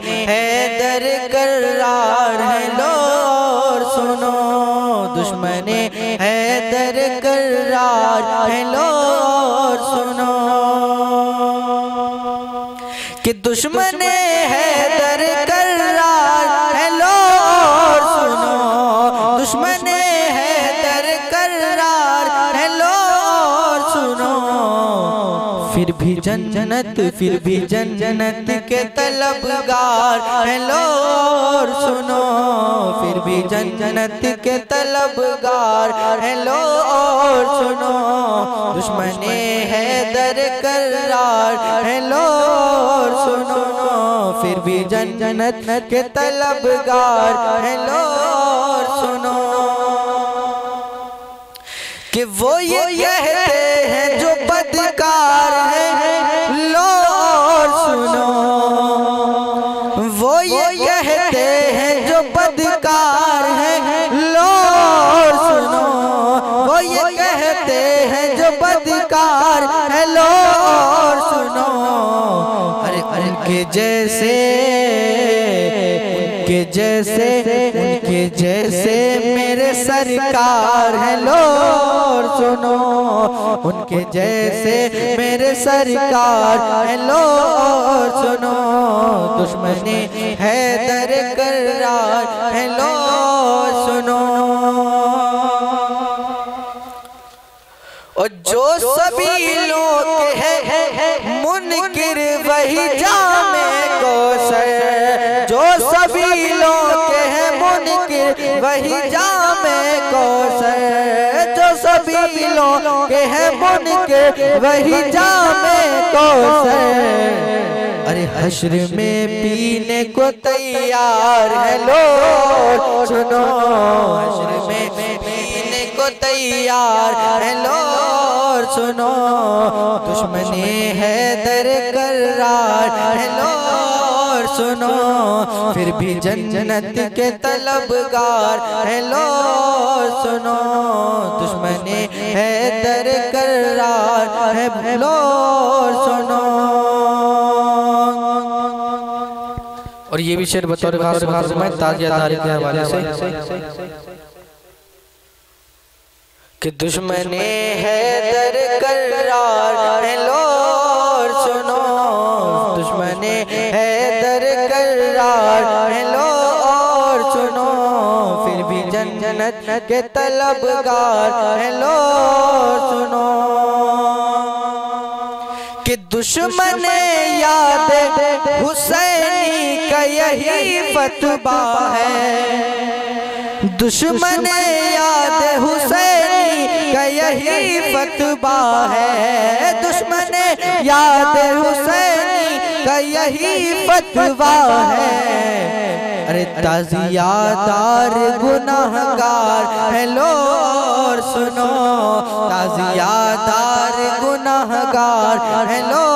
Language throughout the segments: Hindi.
दुश्मनी है दर करार है लो और सुनो दुश्मन, हैदर करार है लो और सुनो कि दुश्मन फिर भी जन जनत फिर भी जन जनत के तलबगार है लो और सुनो, फिर भी जन जनत के तलबगार है लो और सुनो। दुश्मन है दर करार है लो और सुनो। फिर भी जन जनत के तलबगार है लो और सुनो। कि वो ये कहते कहते हैं, जो बदकार है। लो, सुनो। वो ये कहते हैं, जो बदकार है। लो, सुनो। अरे, उनके जैसे उनके जैसे उनके जैसे मेरे सरकार है। लो, सुनो। उनके जैसे मेरे सरकार है। लो, सुनो। दुश्मनी है दर करार है लो सुनो। और जो सभी लोग है मुनकिर वही जामे कौशल जो सभी लोग है मुनकिर वही जामे कौशल जो सभी लोग है मुनकिर वही जामे हश्र में पीने को तैयार है लो सुनो हश्र में पीने को तैयार है लो सुनो दुश्मनी है दर करार है लो सुनो फिर भी जन जनत के तलबगार है लो सुनो दुश्मनी है दर करार है लो सुनो और ये भी शेर बतौर खास में ताजियादारी के हवाले से। कि दुश्मनी है दर करार है लो सुनो। दुश्मनी है दर करार है लो और सुनो। फिर भी जन जनत के तलबगार है लो सुनो। कि दुश्मन याद हुसैनी का यही फतबा है। दुश्मन याद हुसैनी का यही फतबा है। दुश्मन याद हुसैनी का यही फतवा है। अरे ताजियादार गुनाहगार है लो और सुनो। ताजियादार गुनाहगार है लो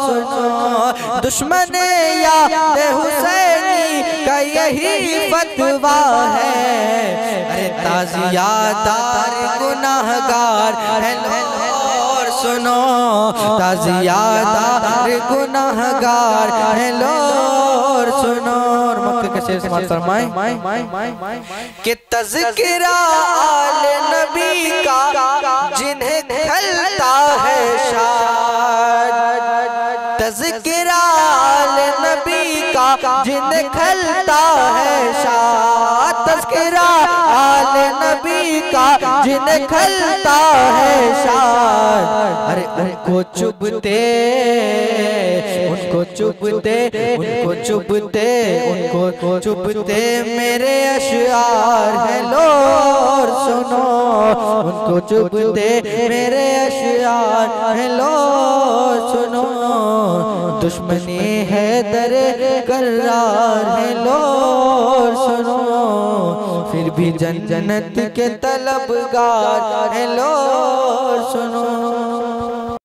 सुनो दुश्मन याद हुसैनी का यही फतवा है। अरे ताजियादार गुनाहगार है लो और सुनो ताजियादार गुनाहगार है लो सुनो और मक्के के शेर समाज फरमाए। कि तज़किरा आल नबी का का, जिन्हें खलता है शाद अरे, उनको चुभते उनको चुभते उनको चुभते उनको चुभते मेरे अशार है। लो सुनो, उनको चुभते मेरे अशार है। लो सुनो, दुश्मनी है दर करार है। लो जन जनत के तलबगार है हेलो सुनो।